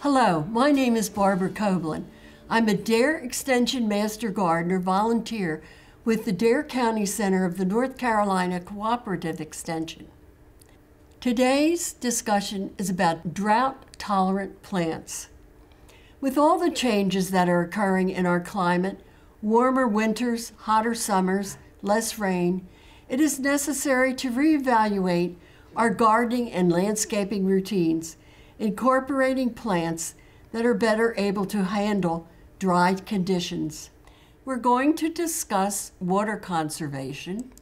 Hello, my name is Barbara Coblin. I'm a Dare Extension Master Gardener volunteer with the Dare County Center of the North Carolina Cooperative Extension. Today's discussion is about drought tolerant plants. With all the changes that are occurring in our climate, warmer winters, hotter summers, less rain, it is necessary to reevaluate our gardening and landscaping routines incorporating plants that are better able to handle dry conditions. We're going to discuss water conservation.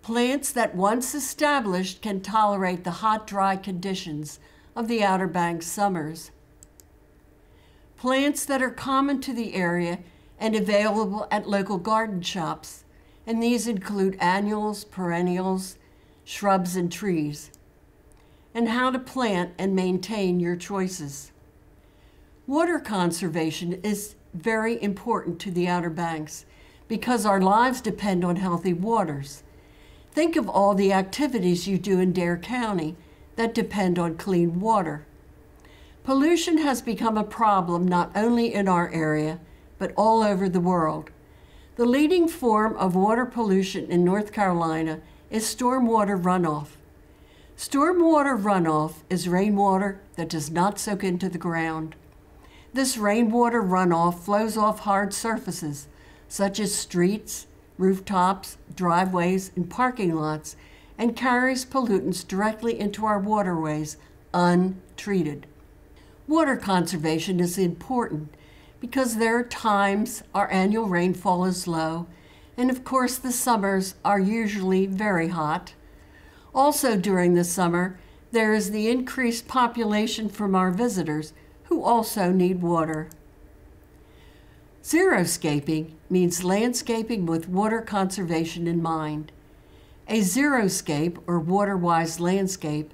Plants that once established can tolerate the hot, dry conditions of the Outer Banks summers. Plants that are common to the area and available at local garden shops, and these include annuals, perennials, shrubs, and trees and how to plant and maintain your choices. Water conservation is very important to the Outer Banks because our lives depend on healthy waters. Think of all the activities you do in Dare County that depend on clean water. Pollution has become a problem not only in our area, but all over the world. The leading form of water pollution in North Carolina is stormwater runoff. Stormwater runoff is rainwater that does not soak into the ground. This rainwater runoff flows off hard surfaces, such as streets, rooftops, driveways, and parking lots, and carries pollutants directly into our waterways untreated. Water conservation is important because there are times our annual rainfall is low, and of course the summers are usually very hot also, during the summer, there is the increased population from our visitors who also need water. Xeriscaping means landscaping with water conservation in mind. A xeriscape, or water-wise landscape,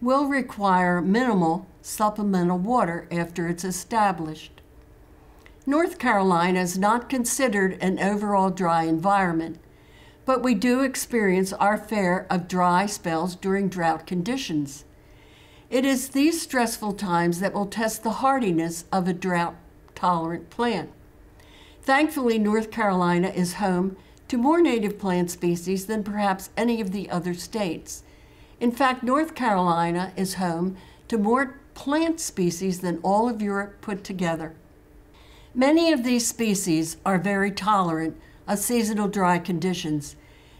will require minimal supplemental water after it's established. North Carolina is not considered an overall dry environment, but we do experience our fair of dry spells during drought conditions. It is these stressful times that will test the hardiness of a drought tolerant plant. Thankfully, North Carolina is home to more native plant species than perhaps any of the other states. In fact, North Carolina is home to more plant species than all of Europe put together. Many of these species are very tolerant of seasonal dry conditions,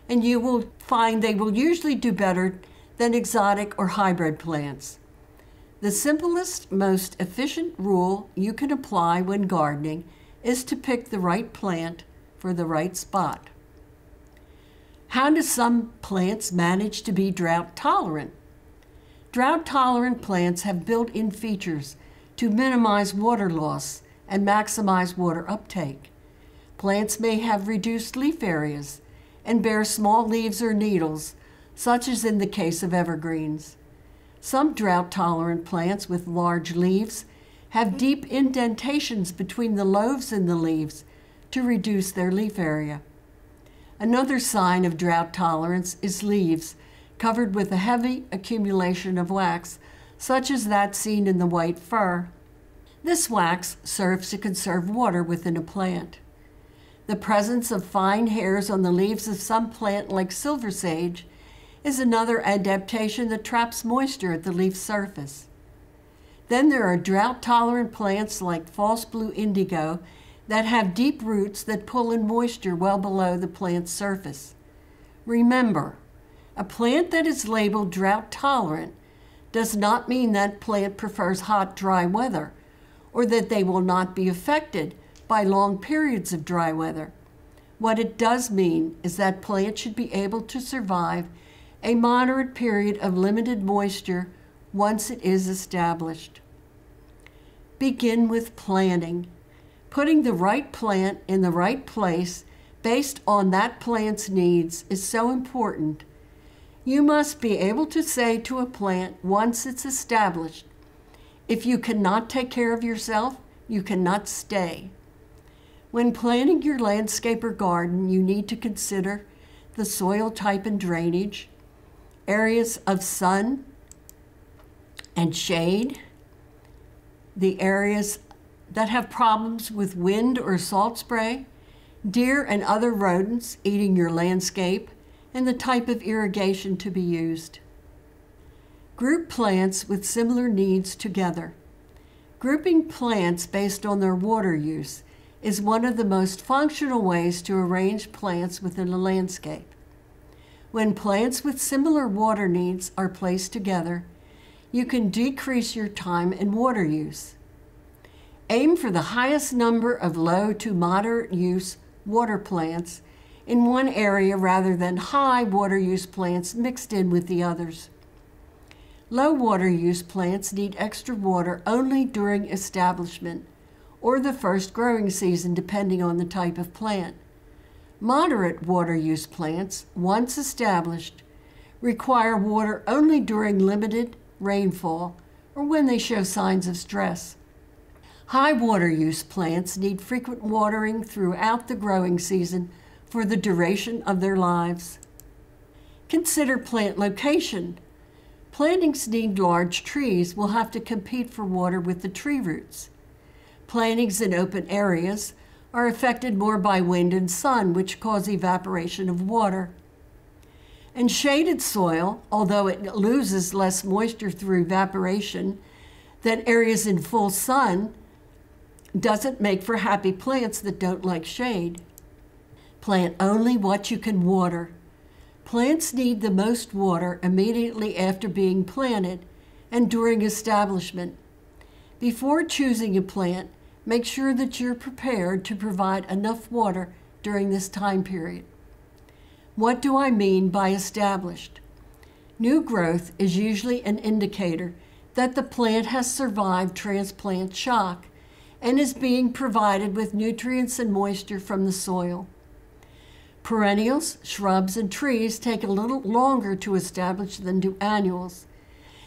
and you will find they will usually do better than exotic or hybrid plants. The simplest, most efficient rule you can apply when gardening is to pick the right plant for the right spot. How do some plants manage to be drought tolerant? Drought tolerant plants have built in features to minimize water loss and maximize water uptake. Plants may have reduced leaf areas and bear small leaves or needles, such as in the case of evergreens. Some drought tolerant plants with large leaves have deep indentations between the lobes in the leaves to reduce their leaf area. Another sign of drought tolerance is leaves covered with a heavy accumulation of wax, such as that seen in the white fir. This wax serves to conserve water within a plant. The presence of fine hairs on the leaves of some plant like silver sage is another adaptation that traps moisture at the leaf surface. Then there are drought-tolerant plants like false blue indigo that have deep roots that pull in moisture well below the plant's surface. Remember, a plant that is labeled drought-tolerant does not mean that plant prefers hot, dry weather or that they will not be affected by long periods of dry weather. What it does mean is that plants should be able to survive a moderate period of limited moisture once it is established. Begin with planting. Putting the right plant in the right place based on that plant's needs is so important. You must be able to say to a plant once it's established, if you cannot take care of yourself, you cannot stay. When planting your landscape or garden, you need to consider the soil type and drainage, areas of sun and shade, the areas that have problems with wind or salt spray, deer and other rodents eating your landscape, and the type of irrigation to be used. Group plants with similar needs together. Grouping plants based on their water use is one of the most functional ways to arrange plants within a landscape. When plants with similar water needs are placed together, you can decrease your time and water use. Aim for the highest number of low to moderate use water plants in one area rather than high water use plants mixed in with the others. Low water use plants need extra water only during establishment or the first growing season, depending on the type of plant. Moderate water use plants, once established, require water only during limited rainfall or when they show signs of stress. High water use plants need frequent watering throughout the growing season for the duration of their lives. Consider plant location. Plantings need large trees will have to compete for water with the tree roots. Plantings in open areas are affected more by wind and sun, which cause evaporation of water. And shaded soil, although it loses less moisture through evaporation than areas in full sun, doesn't make for happy plants that don't like shade. Plant only what you can water. Plants need the most water immediately after being planted and during establishment. Before choosing a plant, make sure that you're prepared to provide enough water during this time period. What do I mean by established? New growth is usually an indicator that the plant has survived transplant shock and is being provided with nutrients and moisture from the soil. Perennials, shrubs, and trees take a little longer to establish than do annuals.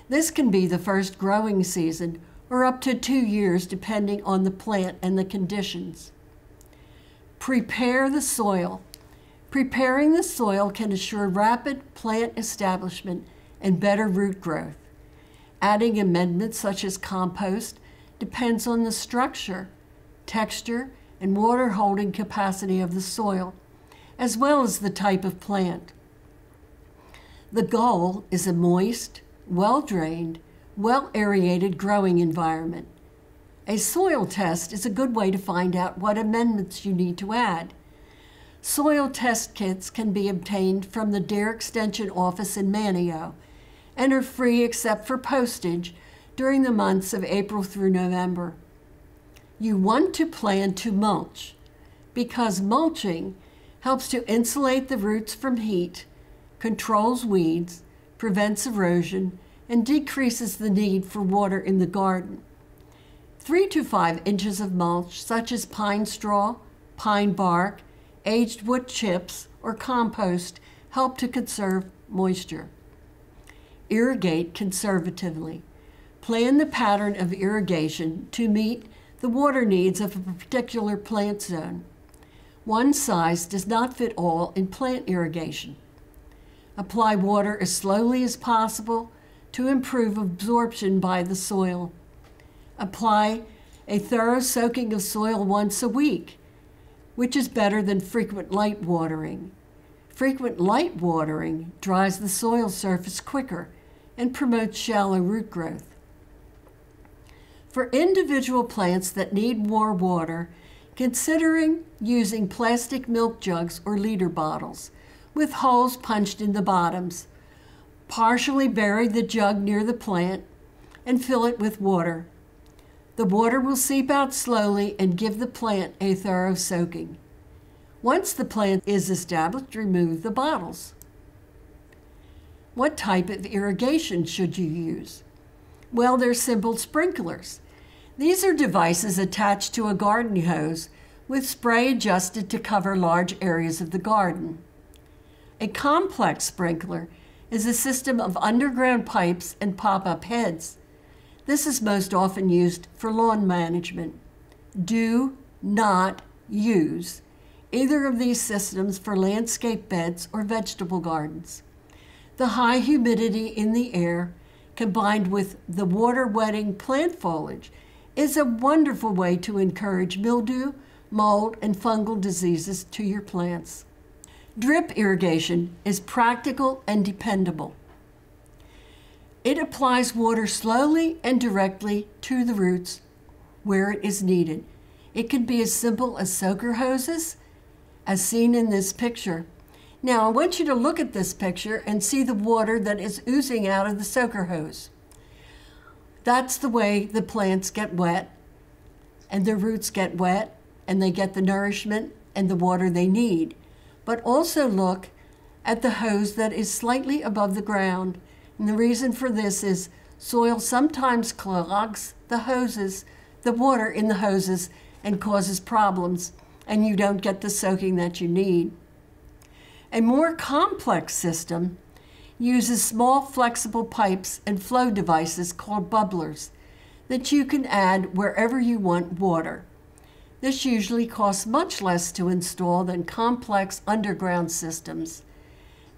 This can be the first growing season or up to two years depending on the plant and the conditions. Prepare the soil. Preparing the soil can assure rapid plant establishment and better root growth. Adding amendments such as compost depends on the structure, texture, and water holding capacity of the soil, as well as the type of plant. The goal is a moist, well drained, well aerated growing environment. A soil test is a good way to find out what amendments you need to add. Soil test kits can be obtained from the Dare Extension office in Manteo and are free except for postage during the months of April through November. You want to plan to mulch because mulching helps to insulate the roots from heat, controls weeds, prevents erosion, and decreases the need for water in the garden. Three to five inches of mulch, such as pine straw, pine bark, aged wood chips, or compost, help to conserve moisture. Irrigate conservatively. Plan the pattern of irrigation to meet the water needs of a particular plant zone. One size does not fit all in plant irrigation. Apply water as slowly as possible to improve absorption by the soil. Apply a thorough soaking of soil once a week, which is better than frequent light watering. Frequent light watering dries the soil surface quicker and promotes shallow root growth. For individual plants that need more water, considering using plastic milk jugs or liter bottles with holes punched in the bottoms Partially bury the jug near the plant and fill it with water. The water will seep out slowly and give the plant a thorough soaking. Once the plant is established, remove the bottles. What type of irrigation should you use? Well, they're simple sprinklers. These are devices attached to a garden hose with spray adjusted to cover large areas of the garden. A complex sprinkler is a system of underground pipes and pop up heads. This is most often used for lawn management. Do not use either of these systems for landscape beds or vegetable gardens. The high humidity in the air, combined with the water wetting plant foliage, is a wonderful way to encourage mildew, mold, and fungal diseases to your plants. Drip irrigation is practical and dependable. It applies water slowly and directly to the roots where it is needed. It can be as simple as soaker hoses, as seen in this picture. Now, I want you to look at this picture and see the water that is oozing out of the soaker hose. That's the way the plants get wet and their roots get wet and they get the nourishment and the water they need. But also look at the hose that is slightly above the ground and the reason for this is soil sometimes clogs the hoses, the water in the hoses, and causes problems, and you don't get the soaking that you need. A more complex system uses small flexible pipes and flow devices called bubblers that you can add wherever you want water. This usually costs much less to install than complex underground systems.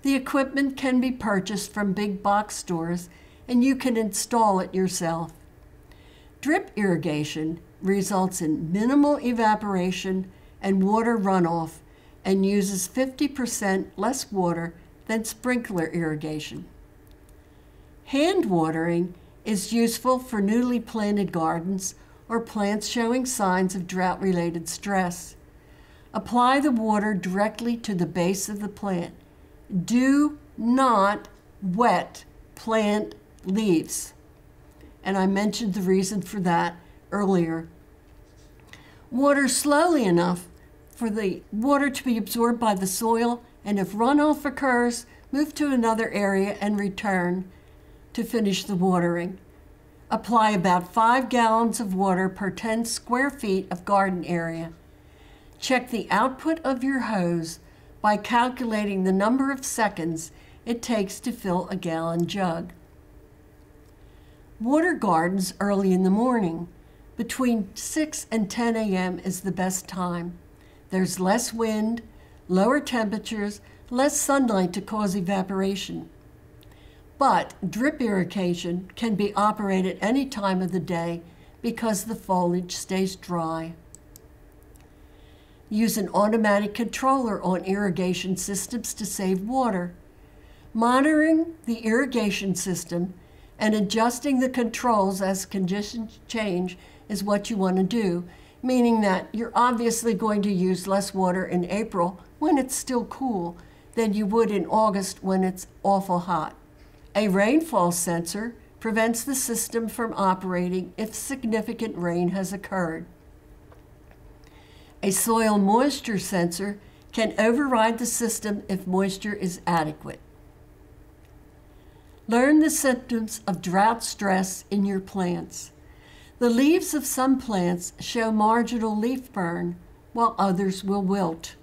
The equipment can be purchased from big box stores and you can install it yourself. Drip irrigation results in minimal evaporation and water runoff and uses 50% less water than sprinkler irrigation. Hand watering is useful for newly planted gardens or plants showing signs of drought related stress. Apply the water directly to the base of the plant do not wet plant leaves. And I mentioned the reason for that earlier. Water slowly enough for the water to be absorbed by the soil, and if runoff occurs, move to another area and return to finish the watering. Apply about 5 gallons of water per 10 square feet of garden area. Check the output of your hose by calculating the number of seconds it takes to fill a gallon jug. Water gardens early in the morning. Between 6 and 10 a.m. is the best time. There's less wind, lower temperatures, less sunlight to cause evaporation. But drip irrigation can be operated any time of the day because the foliage stays dry. Use an automatic controller on irrigation systems to save water. Monitoring the irrigation system and adjusting the controls as conditions change is what you want to do, meaning that you're obviously going to use less water in April when it's still cool than you would in August when it's awful hot. A rainfall sensor prevents the system from operating if significant rain has occurred. A soil moisture sensor can override the system if moisture is adequate. Learn the symptoms of drought stress in your plants. The leaves of some plants show marginal leaf burn, while others will wilt.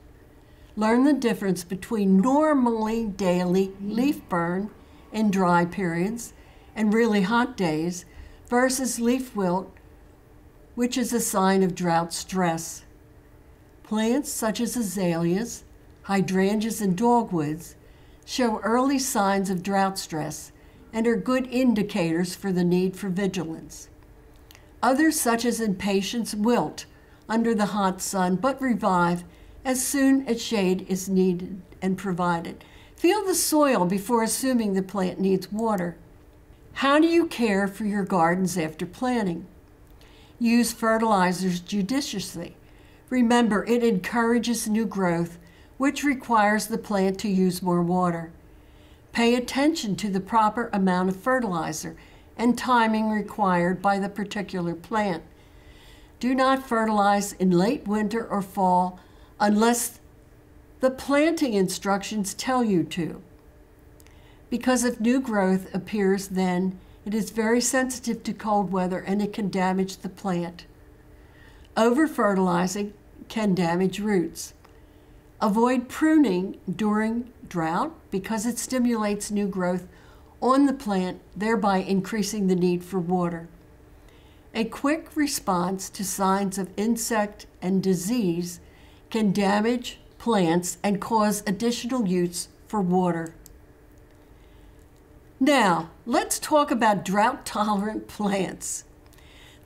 Learn the difference between normally daily leaf burn in dry periods and really hot days versus leaf wilt, which is a sign of drought stress. Plants such as azaleas, hydrangeas, and dogwoods show early signs of drought stress and are good indicators for the need for vigilance. Others, such as impatiens, wilt under the hot sun but revive as soon as shade is needed and provided. Feel the soil before assuming the plant needs water. How do you care for your gardens after planting? Use fertilizers judiciously. Remember, it encourages new growth, which requires the plant to use more water. Pay attention to the proper amount of fertilizer and timing required by the particular plant. Do not fertilize in late winter or fall unless the planting instructions tell you to. Because if new growth appears then, it is very sensitive to cold weather and it can damage the plant. Over fertilizing can damage roots. Avoid pruning during drought because it stimulates new growth on the plant, thereby increasing the need for water. A quick response to signs of insect and disease can damage plants and cause additional use for water. Now, let's talk about drought tolerant plants.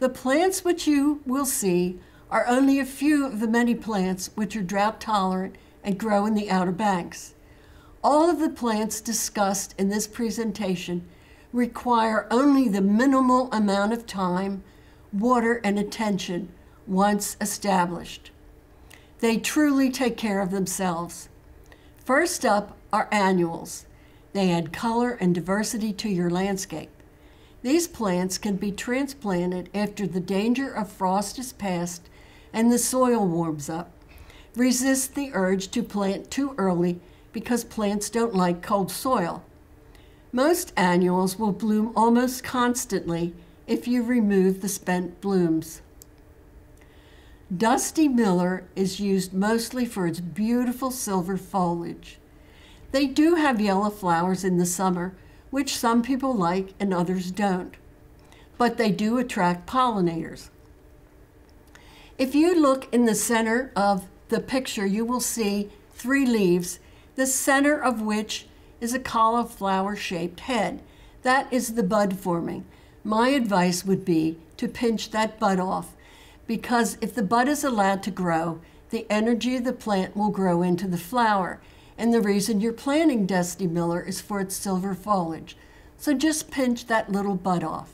The plants which you will see are only a few of the many plants which are drought tolerant and grow in the Outer Banks. All of the plants discussed in this presentation require only the minimal amount of time, water, and attention once established. They truly take care of themselves. First up are annuals. They add color and diversity to your landscape. These plants can be transplanted after the danger of frost is past and the soil warms up. Resist the urge to plant too early because plants don't like cold soil. Most annuals will bloom almost constantly if you remove the spent blooms. Dusty Miller is used mostly for its beautiful silver foliage. They do have yellow flowers in the summer, which some people like and others don't, but they do attract pollinators. If you look in the center of the picture, you will see three leaves, the center of which is a cauliflower shaped head. That is the bud forming. My advice would be to pinch that bud off because if the bud is allowed to grow, the energy of the plant will grow into the flower. And the reason you're planting Dusty Miller is for its silver foliage. So just pinch that little bud off.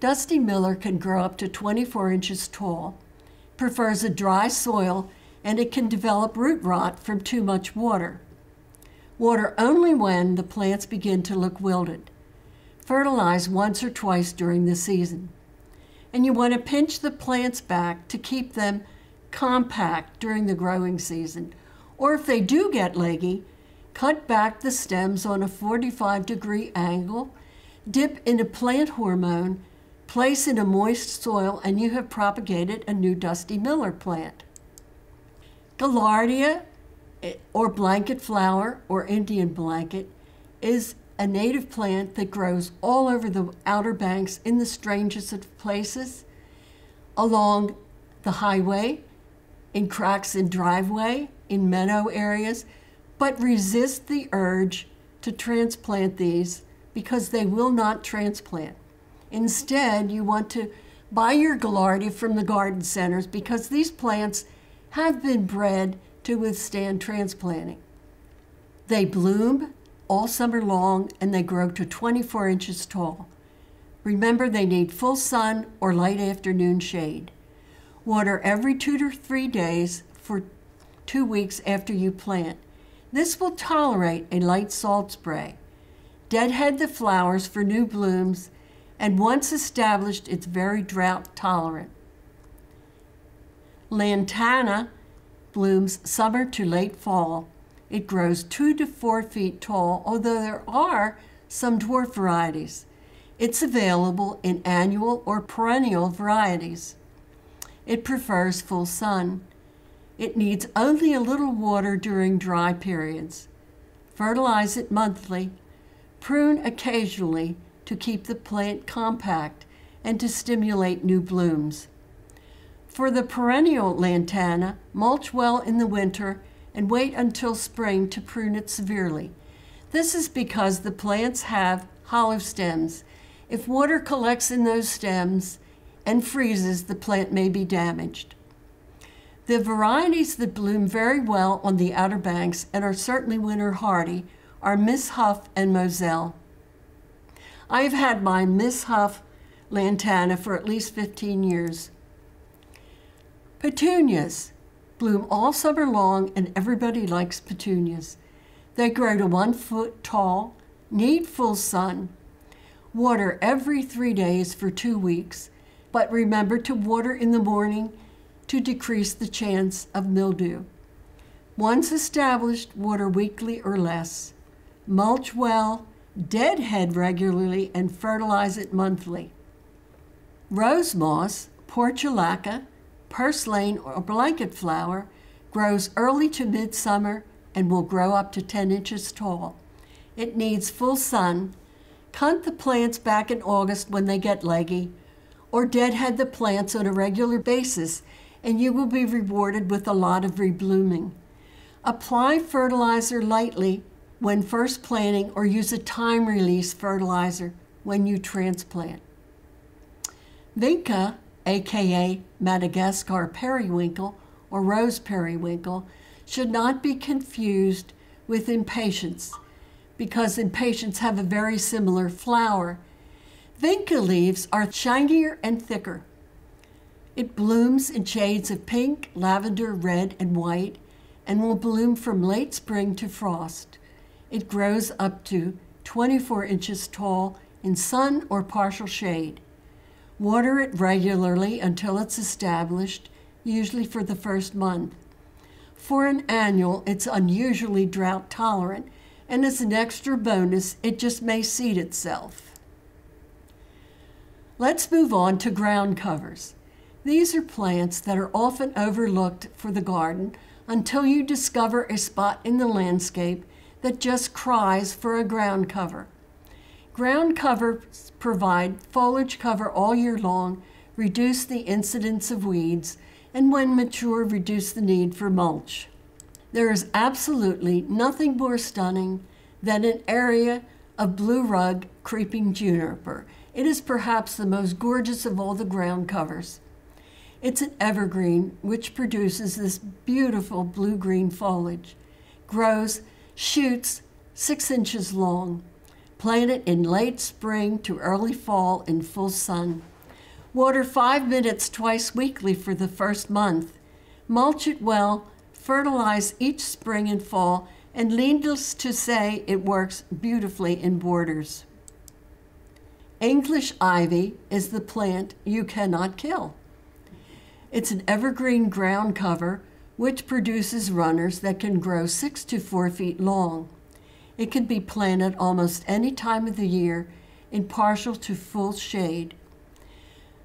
Dusty Miller can grow up to 24 inches tall, prefers a dry soil, and it can develop root rot from too much water. Water only when the plants begin to look wilted. Fertilize once or twice during the season. And you want to pinch the plants back to keep them compact during the growing season. Or if they do get leggy, cut back the stems on a 45 degree angle, dip in a plant hormone, place in a moist soil, and you have propagated a new Dusty Miller plant. Gaillardia eh, or blanket flower or Indian blanket is a native plant that grows all over the Outer Banks in the strangest of places, along the highway, in cracks in driveway, in meadow areas, but resist the urge to transplant these because they will not transplant. Instead, you want to buy your Gaillardia from the garden centers because these plants have been bred to withstand transplanting. They bloom all summer long and they grow to 24 inches tall. Remember, they need full sun or light afternoon shade. Water every two to three days for two weeks after you plant. This will tolerate a light salt spray. Deadhead the flowers for new blooms, and once established, it's very drought tolerant. Lantana blooms summer to late fall. It grows two to four feet tall, although there are some dwarf varieties. It's available in annual or perennial varieties. It prefers full sun. It needs only a little water during dry periods. Fertilize it monthly. Prune occasionally to keep the plant compact and to stimulate new blooms. For the perennial lantana, mulch well in the winter and wait until spring to prune it severely. This is because the plants have hollow stems. If water collects in those stems and freezes, the plant may be damaged. The varieties that bloom very well on the Outer Banks and are certainly winter hardy are Miss Huff and Mozelle. I have had my Miss Huff lantana for at least 15 years. Petunias bloom all summer long, and everybody likes petunias. They grow to one foot tall, need full sun, water every three days for two weeks, but remember to water in the morning to decrease the chance of mildew. Once established, water weekly or less. Mulch well, deadhead regularly, and fertilize it monthly. Rose moss, portulaca, purslane or blanket flower grows early to midsummer and will grow up to 10 inches tall. It needs full sun. Cut the plants back in August when they get leggy, or deadhead the plants on a regular basis, and you will be rewarded with a lot of reblooming. Apply fertilizer lightly when first planting or use a time release fertilizer when you transplant. Vinca, aka Madagascar periwinkle or rose periwinkle, should not be confused with impatiens because impatiens have a very similar flower. Vinca leaves are shinier and thicker. It blooms in shades of pink, lavender, red, and white and will bloom from late spring to frost. It grows up to 24 inches tall in sun or partial shade. Water it regularly until it's established, usually for the first month. For an annual, it's unusually drought tolerant, and as an extra bonus, it just may seed itself. Let's move on to ground covers. These are plants that are often overlooked for the garden until you discover a spot in the landscape that just cries for a ground cover. Ground covers provide foliage cover all year long, reduce the incidence of weeds, and when mature, reduce the need for mulch. There is absolutely nothing more stunning than an area of blue rug creeping juniper. It is perhaps the most gorgeous of all the ground covers. It's an evergreen which produces this beautiful blue green foliage, grows shoots six inches long. Plant it in late spring to early fall in full sun. Water five minutes twice weekly for the first month. Mulch it well, fertilize each spring and fall, and needless to say, it works beautifully in borders. English ivy is the plant you cannot kill. It's an evergreen ground cover which produces runners that can grow six to four feet long. It can be planted almost any time of the year in partial to full shade.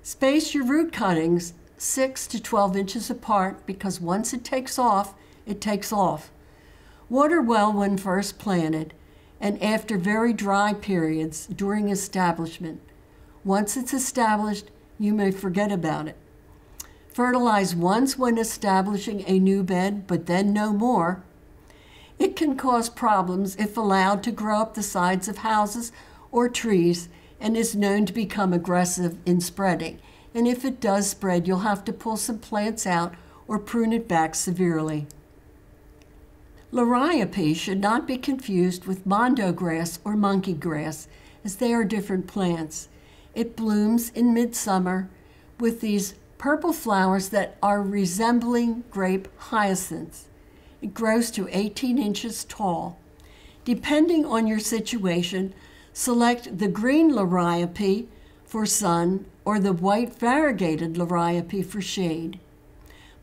Space your root cuttings 6 to 12 inches apart because once it takes off, it takes off. Water well when first planted and after very dry periods during establishment. Once it's established, you may forget about it. Fertilize once when establishing a new bed, but then no more. It can cause problems if allowed to grow up the sides of houses or trees and is known to become aggressive in spreading. And if it does spread, you'll have to pull some plants out or prune it back severely. Liriope should not be confused with mondo grass or monkey grass, as they are different plants. It blooms in midsummer with these purple flowers that are resembling grape hyacinths. It grows to 18 inches tall. Depending on your situation, select the green liriope for sun or the white variegated liriope for shade.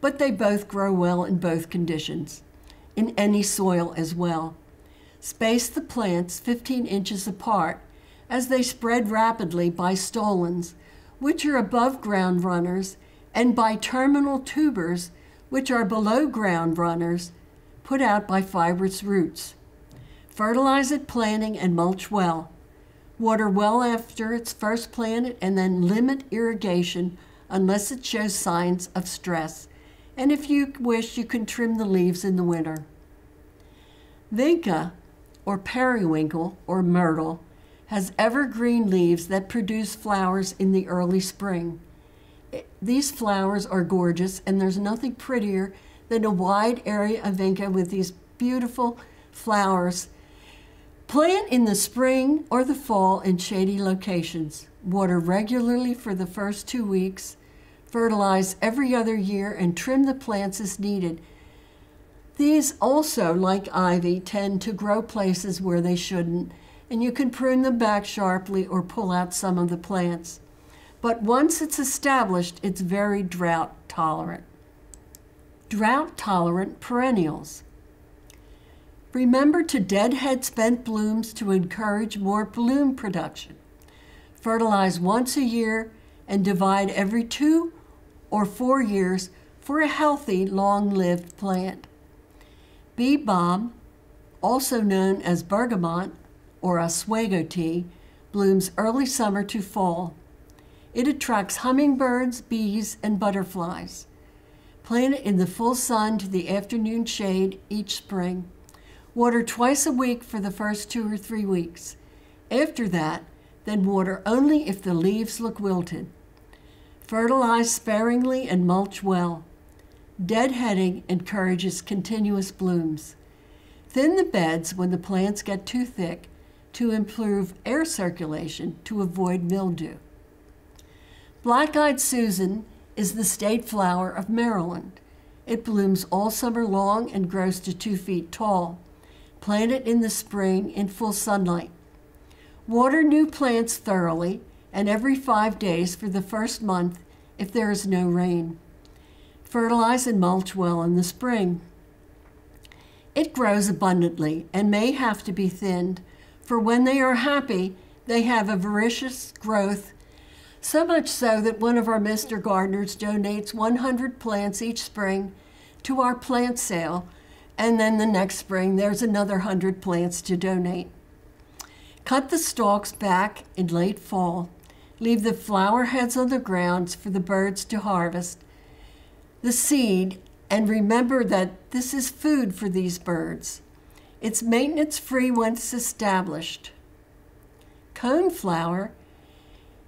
But they both grow well in both conditions, in any soil as well. Space the plants 15 inches apart as they spread rapidly by stolons, which are above ground runners and by terminal tubers, which are below ground runners, put out by fibrous roots. Fertilize at planting and mulch well. Water well after it's first planted and then limit irrigation unless it shows signs of stress. And if you wish, you can trim the leaves in the winter. Vinca, or periwinkle, or myrtle, has evergreen leaves that produce flowers in the early spring these flowers are gorgeous, and there's nothing prettier than a wide area of vinca with these beautiful flowers. Plant in the spring or the fall in shady locations. Water regularly for the first two weeks. Fertilize every other year and trim the plants as needed. These also, like ivy, tend to grow places where they shouldn't, and you can prune them back sharply or pull out some of the plants but once it's established, it's very drought tolerant. Drought tolerant perennials. Remember to deadhead spent blooms to encourage more bloom production. Fertilize once a year and divide every two or four years for a healthy, long lived plant. Bee balm, also known as bergamot or oswego tea, blooms early summer to fall. It attracts hummingbirds, bees, and butterflies. Plant it in the full sun to the afternoon shade each spring. Water twice a week for the first two or three weeks. After that, then water only if the leaves look wilted. Fertilize sparingly and mulch well. Deadheading encourages continuous blooms. Thin the beds when the plants get too thick to improve air circulation to avoid mildew. Black eyed Susan is the state flower of Maryland. It blooms all summer long and grows to two feet tall. Plant it in the spring in full sunlight. Water new plants thoroughly and every five days for the first month if there is no rain. Fertilize and mulch well in the spring. It grows abundantly and may have to be thinned, for when they are happy, they have a voracious growth, so much so that one of our Master Gardeners donates 100 plants each spring to our plant sale, and then the next spring there's another 100 plants to donate. Cut the stalks back in late fall. Leave the flower heads on the grounds for the birds to harvest the seed and remember that this is food for these birds. It's maintenance free once established. Coneflower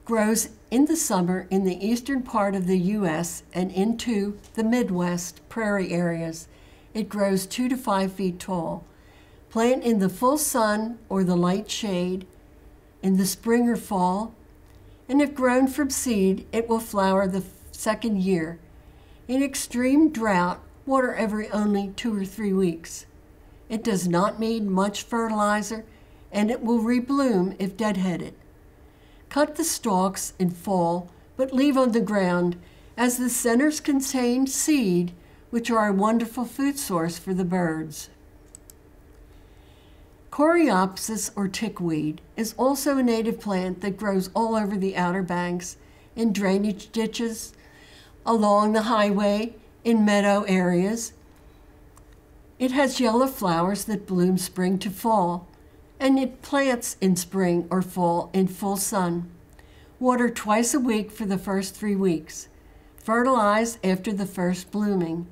grows in the summer in the eastern part of the U.S. and into the Midwest prairie areas. It grows two to five feet tall. Plant in the full sun or the light shade in the spring or fall, and if grown from seed, it will flower the second year. In extreme drought, water every only two or three weeks. It does not need much fertilizer, and it will rebloom if deadheaded. Cut the stalks in fall, but leave on the ground, as the centers contain seed, which are a wonderful food source for the birds. Coreopsis or tickweed is also a native plant that grows all over the Outer Banks, in drainage ditches, along the highway, in meadow areas. It has yellow flowers that bloom spring to fall, and it plants in spring or fall in full sun. Water twice a week for the first three weeks. Fertilize after the first blooming.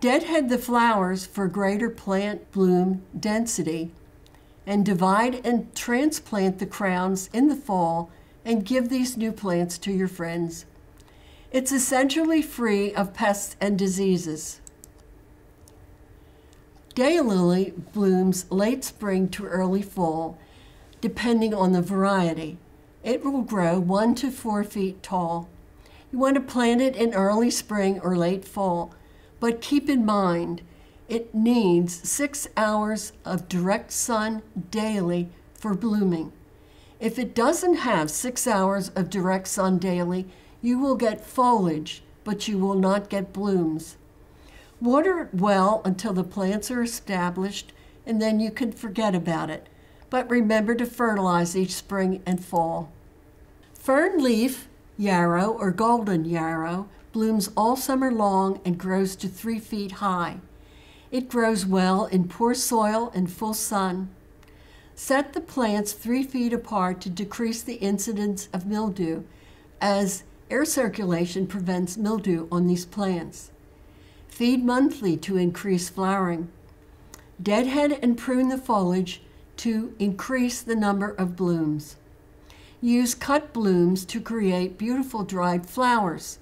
Deadhead the flowers for greater plant bloom density and divide and transplant the crowns in the fall and give these new plants to your friends. It's essentially free of pests and diseases. Daylily blooms late spring to early fall, depending on the variety. It will grow one to four feet tall. You want to plant it in early spring or late fall, but keep in mind it needs six hours of direct sun daily for blooming. If it doesn't have six hours of direct sun daily, you will get foliage, but you will not get blooms. Water it well until the plants are established, and then you can forget about it. But remember to fertilize each spring and fall. Fern leaf, yarrow or golden yarrow, blooms all summer long and grows to three feet high. It grows well in poor soil and full sun. Set the plants three feet apart to decrease the incidence of mildew, as air circulation prevents mildew on these plants. Feed monthly to increase flowering. Deadhead and prune the foliage to increase the number of blooms. Use cut blooms to create beautiful dried flowers.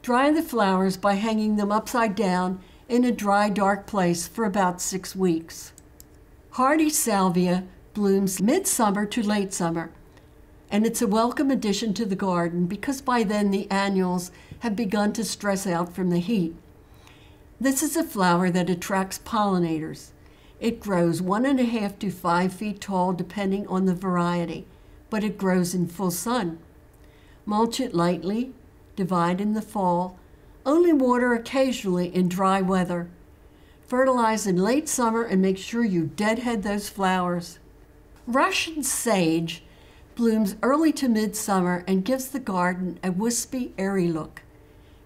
Dry the flowers by hanging them upside down in a dry, dark place for about six weeks. Hardy salvia blooms midsummer to late summer, and it's a welcome addition to the garden because by then the annuals have begun to stress out from the heat. This is a flower that attracts pollinators. It grows one and a half to five feet tall depending on the variety, but it grows in full sun. Mulch it lightly, divide in the fall, only water occasionally in dry weather. Fertilize in late summer and make sure you deadhead those flowers. Russian sage blooms early to midsummer and gives the garden a wispy, airy look.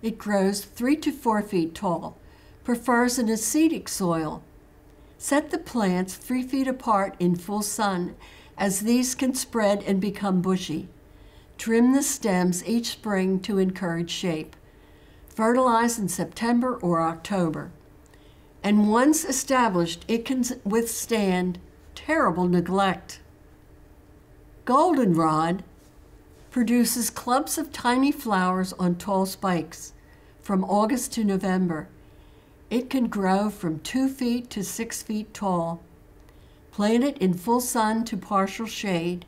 It grows three to four feet tall, prefers an acidic soil. Set the plants three feet apart in full sun, as these can spread and become bushy. Trim the stems each spring to encourage shape. Fertilize in September or October. And once established, it can withstand terrible neglect. Goldenrod produces clumps of tiny flowers on tall spikes from August to November. It can grow from two feet to six feet tall. Plant it in full sun to partial shade.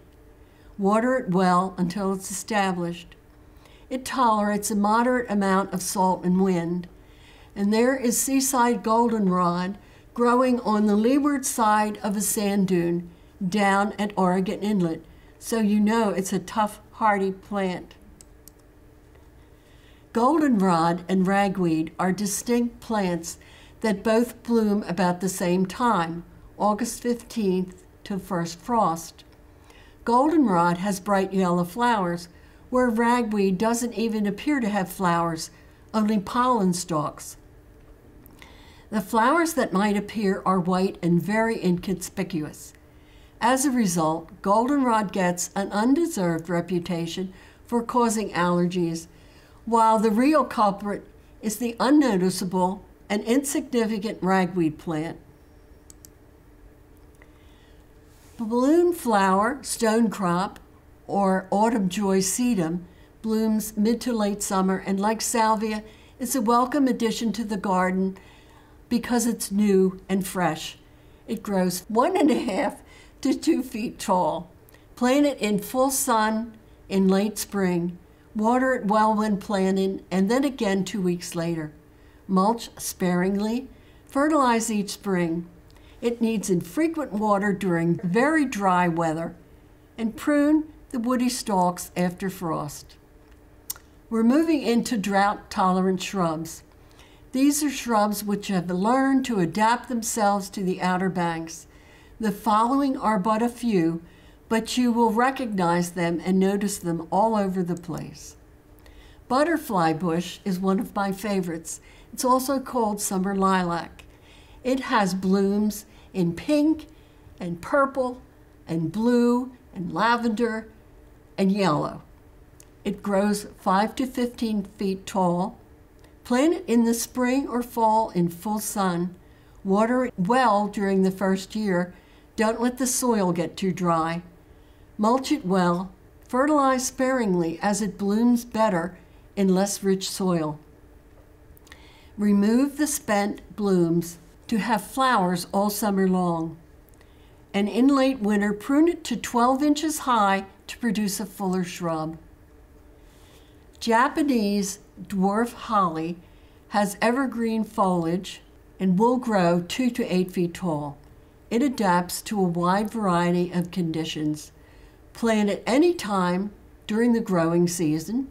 Water it well until it's established. It tolerates a moderate amount of salt and wind. And there is seaside goldenrod growing on the leeward side of a sand dune down at Oregon Inlet, so you know it's a tough, hardy plant. Goldenrod and ragweed are distinct plants that both bloom about the same time, August 15th to first frost. Goldenrod has bright yellow flowers, where ragweed doesn't even appear to have flowers, only pollen stalks. The flowers that might appear are white and very inconspicuous. As a result, goldenrod gets an undeserved reputation for causing allergies, while the real culprit is the unnoticeable and insignificant ragweed plant. Balloon flower, stonecrop, or autumn joy sedum blooms mid to late summer and, like salvia, is a welcome addition to the garden because it's new and fresh. It grows one and a half to two feet tall. Plant it in full sun in late spring. Water it well when planted, and then again two weeks later. Mulch sparingly. Fertilize each spring. It needs infrequent water during very dry weather. And prune the woody stalks after frost. We're moving into drought tolerant shrubs. These are shrubs which have learned to adapt themselves to the outer banks. The following are but a few, but you will recognize them and notice them all over the place. Butterfly bush is one of my favorites. It's also called summer lilac. It has blooms in pink and purple and blue and lavender and yellow. It grows 5 to 15 feet tall Plant it in the spring or fall in full sun. Water it well during the first year. Don't let the soil get too dry. Mulch it well. Fertilize sparingly as it blooms better in less rich soil. Remove the spent blooms to have flowers all summer long. And in late winter, prune it to 12 inches high to produce a fuller shrub. Japanese dwarf holly has evergreen foliage and will grow two to eight feet tall. It adapts to a wide variety of conditions. Plant at any time during the growing season.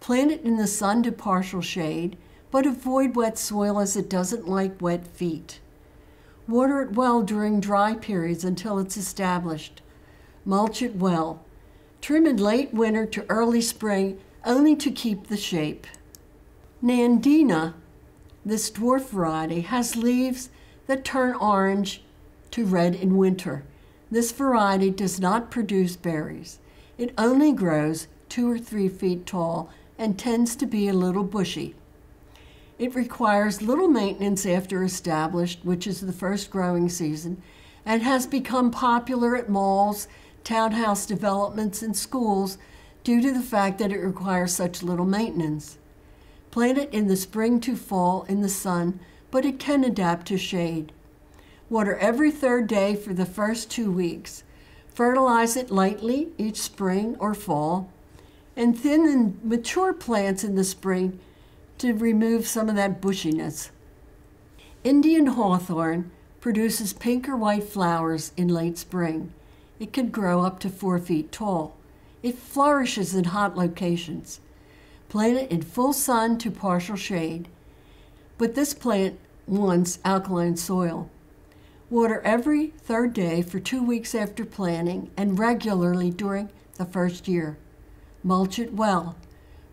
Plant it in the sun to partial shade, but avoid wet soil as it doesn't like wet feet. Water it well during dry periods until it's established. Mulch it well. Trim in late winter to early spring only to keep the shape. Nandina, this dwarf variety, has leaves that turn orange to red in winter. This variety does not produce berries. It only grows two or three feet tall and tends to be a little bushy. It requires little maintenance after established, which is the first growing season, and has become popular at malls, townhouse developments, and schools due to the fact that it requires such little maintenance. Plant it in the spring to fall in the sun, but it can adapt to shade. Water every third day for the first two weeks. Fertilize it lightly each spring or fall, and thin and mature plants in the spring to remove some of that bushiness. Indian hawthorn produces pink or white flowers in late spring. It can grow up to four feet tall. It flourishes in hot locations. Plant it in full sun to partial shade, but this plant wants alkaline soil. Water every third day for two weeks after planting and regularly during the first year. Mulch it well.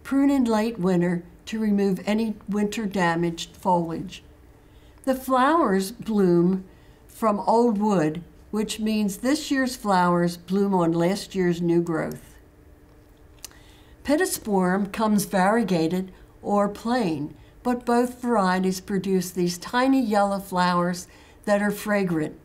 Prune in late winter to remove any winter damaged foliage. The flowers bloom from old wood, which means this year's flowers bloom on last year's new growth. Pittosporum comes variegated or plain, but both varieties produce these tiny yellow flowers that are fragrant.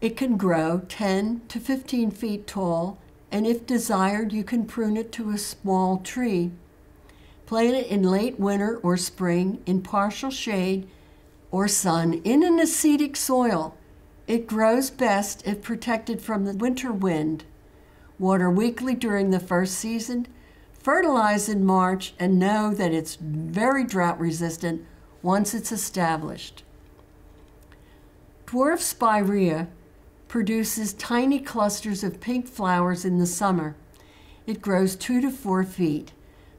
It can grow 10 to 15 feet tall, and if desired, you can prune it to a small tree. Plant it in late winter or spring in partial shade or sun in an acidic soil. It grows best if protected from the winter wind. Water weekly during the first season. Fertilize in March and know that it's very drought resistant once it's established. Dwarf spirea produces tiny clusters of pink flowers in the summer. It grows two to four feet.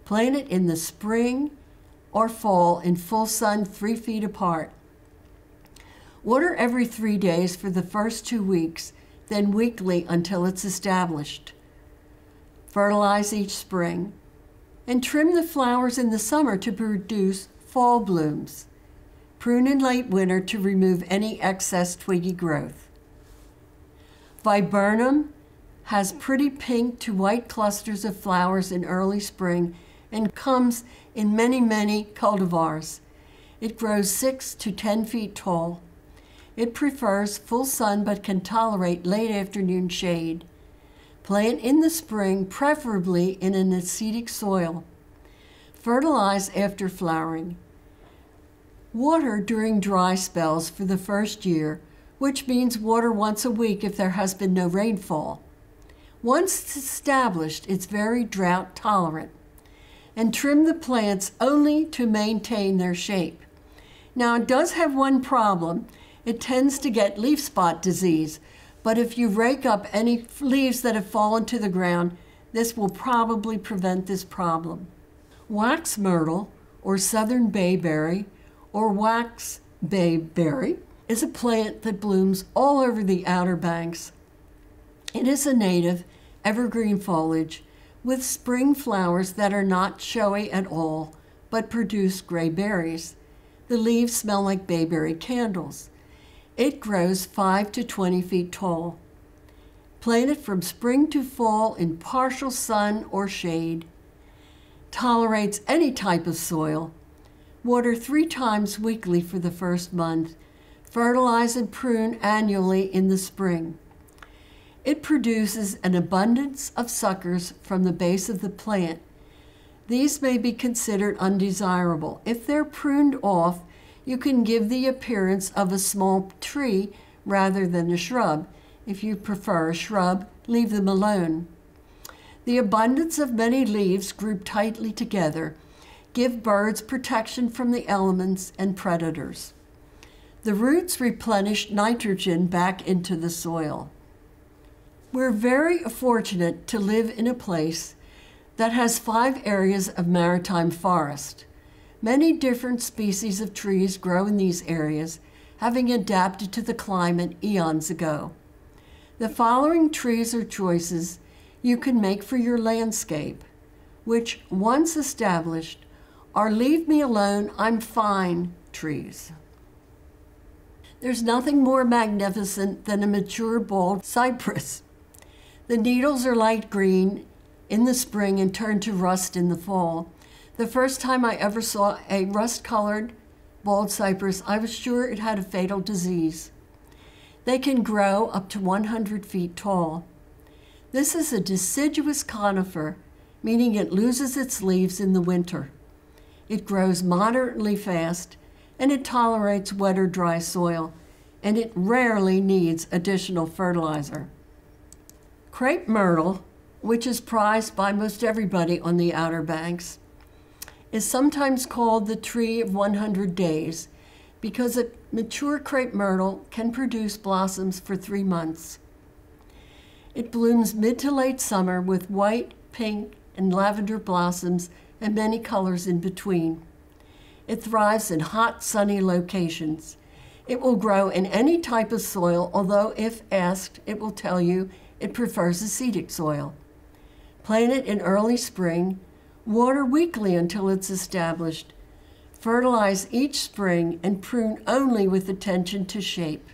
Plant it in the spring or fall in full sun three feet apart. Water every three days for the first two weeks, then weekly until it's established. Fertilize each spring, and trim the flowers in the summer to produce fall blooms. Prune in late winter to remove any excess twiggy growth. Viburnum has pretty pink to white clusters of flowers in early spring and comes in many, many cultivars. It grows 6 to 10 feet tall. It prefers full sun but can tolerate late afternoon shade. Plant in the spring, preferably in an acidic soil. Fertilize after flowering. Water during dry spells for the first year, which means water once a week if there has been no rainfall. Once established, it's very drought tolerant. And trim the plants only to maintain their shape. Now, it does have one problem it tends to get leaf spot disease. But if you rake up any leaves that have fallen to the ground, this will probably prevent this problem. Wax myrtle, or southern bayberry, or wax bayberry, is a plant that blooms all over the Outer Banks. It is a native, evergreen foliage with spring flowers that are not showy at all, but produce gray berries. The leaves smell like bayberry candles. It grows 5 to 20 feet tall. Plant it from spring to fall in partial sun or shade. Tolerates any type of soil. Water three times weekly for the first month. Fertilize and prune annually in the spring. It produces an abundance of suckers from the base of the plant. These may be considered undesirable. If they're pruned off, you can give the appearance of a small tree rather than a shrub. If you prefer a shrub, leave them alone. The abundance of many leaves grouped tightly together give birds protection from the elements and predators. The roots replenish nitrogen back into the soil. We're very fortunate to live in a place that has five areas of maritime forest. Many different species of trees grow in these areas, having adapted to the climate eons ago. The following trees or choices you can make for your landscape, which, once established, are leave me alone, I'm fine trees. There's nothing more magnificent than a mature bald cypress. The needles are light green in the spring and turn to rust in the fall. The first time I ever saw a rust colored bald cypress, I was sure it had a fatal disease. They can grow up to 100 feet tall. This is a deciduous conifer, meaning it loses its leaves in the winter. It grows moderately fast and it tolerates wet or dry soil, and it rarely needs additional fertilizer. Crepe myrtle, which is prized by most everybody on the Outer Banks, is sometimes called the tree of 100 days because a mature crepe myrtle can produce blossoms for three months. It blooms mid to late summer with white, pink, and lavender blossoms and many colors in between. It thrives in hot, sunny locations. It will grow in any type of soil, although if asked, it will tell you it prefers acidic soil. Plant it in early spring Water weekly until it's established. Fertilize each spring and prune only with attention to shape.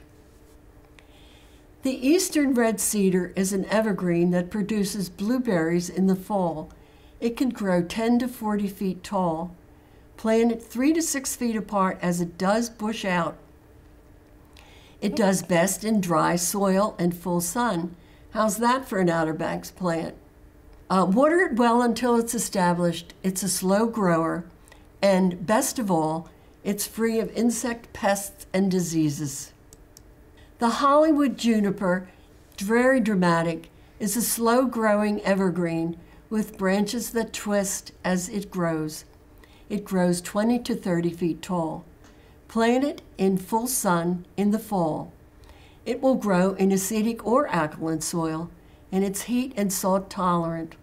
The eastern red cedar is an evergreen that produces blueberries in the fall. It can grow 10 to 40 feet tall. Plant it 3 to 6 feet apart as it does bush out. It does best in dry soil and full sun. How's that for an Outer Banks plant? Uh, water it well until it's established. It's a slow grower. And best of all, it's free of insect pests and diseases. The Hollywood juniper, very dramatic, is a slow growing evergreen with branches that twist as it grows. It grows 20 to 30 feet tall. Plant it in full sun in the fall. It will grow in acidic or alkaline soil, and it's heat and salt tolerant.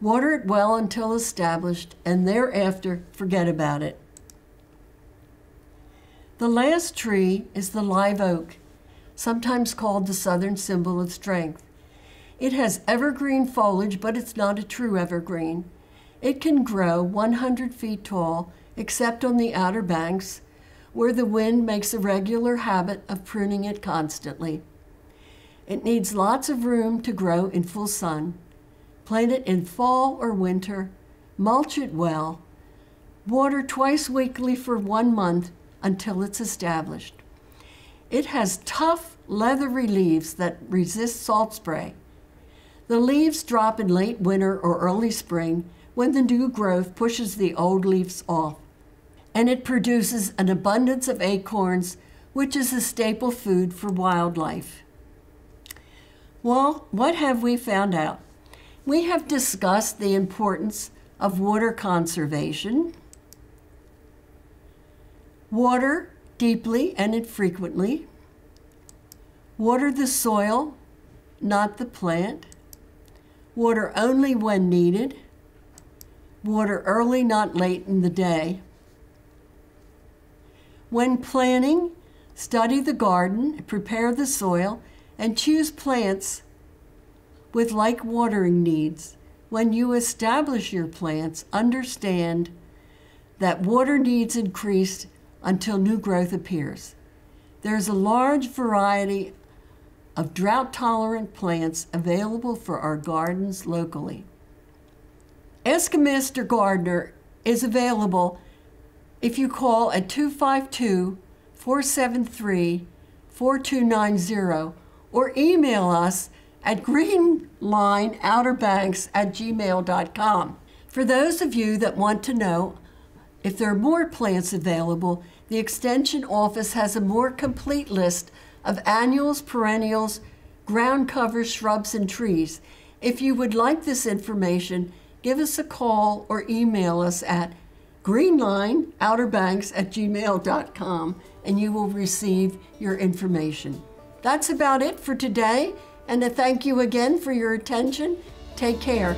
Water it well until established, and thereafter forget about it. The last tree is the live oak, sometimes called the southern symbol of strength. It has evergreen foliage, but it's not a true evergreen. It can grow 100 feet tall, except on the outer banks, where the wind makes a regular habit of pruning it constantly. It needs lots of room to grow in full sun. Plant it in fall or winter, mulch it well, water twice weekly for one month until it's established. It has tough, leathery leaves that resist salt spray. The leaves drop in late winter or early spring when the new growth pushes the old leaves off. And it produces an abundance of acorns, which is a staple food for wildlife. Well, what have we found out? We have discussed the importance of water conservation, water deeply and infrequently, water the soil, not the plant, water only when needed, water early, not late in the day. When planting, study the garden, prepare the soil, and choose plants with like watering needs. When you establish your plants, understand that water needs increase until new growth appears. There's a large variety of drought tolerant plants available for our gardens locally. Ask. Gardener is available if you call at 252 473 4290 or email us at greenlineouterbanks at gmail.com. For those of you that want to know if there are more plants available, the Extension Office has a more complete list of annuals, perennials, ground cover shrubs, and trees. If you would like this information, give us a call or email us at greenlineouterbanks at gmail.com and you will receive your information. That's about it for today, and a thank you again for your attention. Take care.